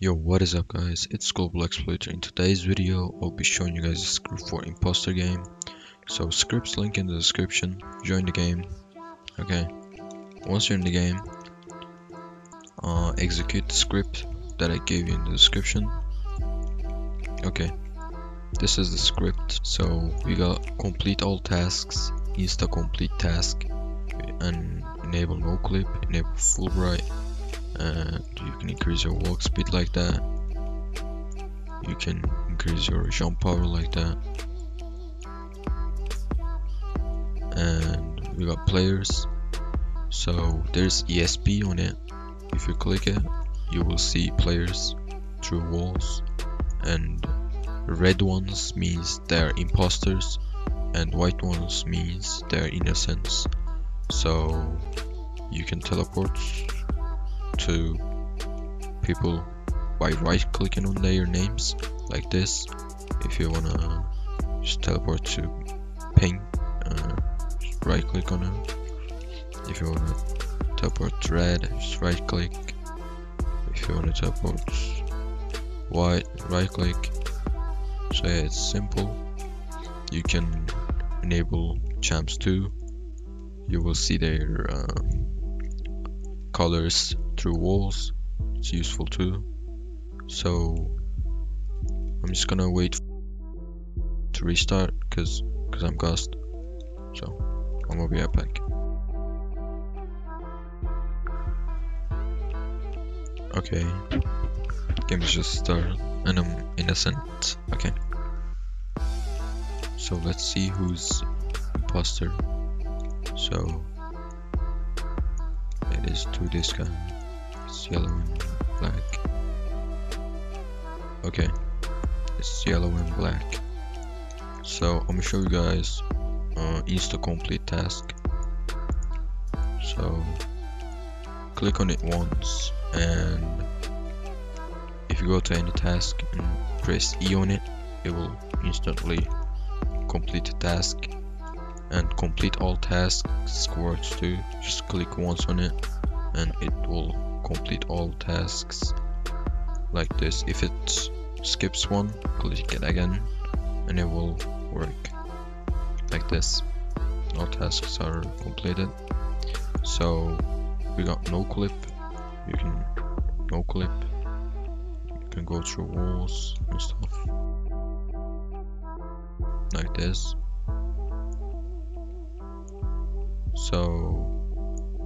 Yo, what is up guys? It's Global Exploiter. In today's video, I'll be showing you guys a script for imposter game. So scripts link in the description. Join the game. Okay. Once you're in the game, uh, execute the script that I gave you in the description. Okay. This is the script. So we got complete all tasks, insta complete task, and enable no clip, enable Fullbright and you can increase your walk speed like that. You can increase your jump power like that. And we got players. So there's ESP on it. If you click it you will see players through walls. And red ones means they're imposters and white ones means they're innocents. So you can teleport to people by right clicking on their names like this. If you wanna just teleport to ping uh, right click on it if you wanna teleport to red just right click if you wanna teleport white right click so yeah it's simple. You can enable chams too. You will see their uh, colors through walls. It's useful too. So I'm just gonna wait to restart because because I'm gassed. So I'm gonna be right back. Okay. Game is just uh, started and I'm innocent. Okay. So let's see who's imposter so it is to this guy it's yellow and black. Okay, it's yellow and black. So I'm gonna show you guys uh, insta complete task. So click on it once and if you go to any task and press E on it, it will instantly complete the task and complete all tasks works too. Just click once on it and it will complete all tasks like this. If it skips one click it again and it will work like this. All tasks are completed. So we got no clip. You can no clip. You can go through walls and stuff like this. So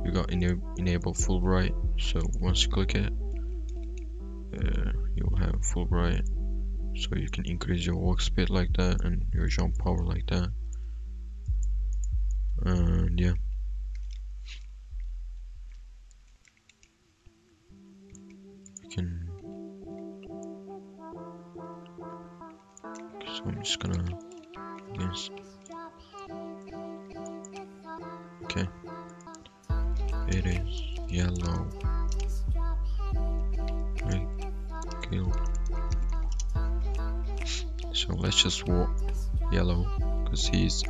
you got ena enable Fullbright so once you click it uh, you'll have Fullbright so you can increase your walk speed like that and your jump power like that. And yeah. You can so I'm just gonna yes. Okay it is yellow. Right kill. So let's just walk yellow because he's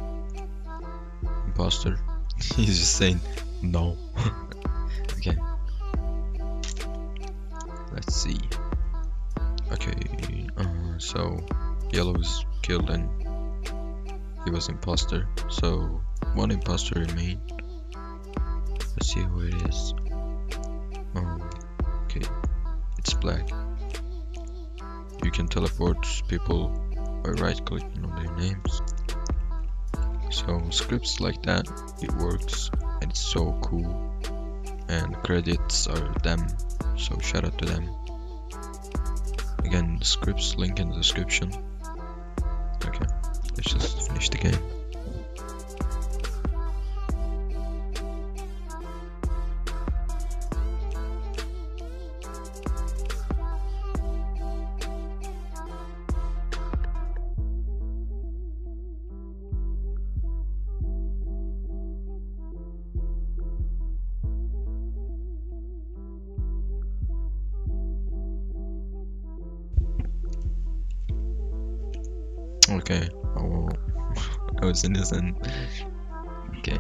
imposter. He's just saying no. Okay. Let's see. Okay uh, so yellow is killed and he was imposter. So one imposter remained See who it is. Um, okay, it's black. You can teleport people by right clicking on their names. So scripts like that, it works and it's so cool. And credits are them, so shout out to them. Again, scripts link in the description. Okay, let's just finish the game. Okay. Oh, I was innocent. Okay.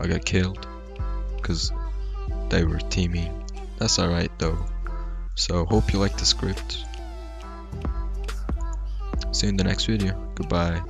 I got killed because they were teaming. That's alright though. So hope you like the script. See you in the next video. Goodbye.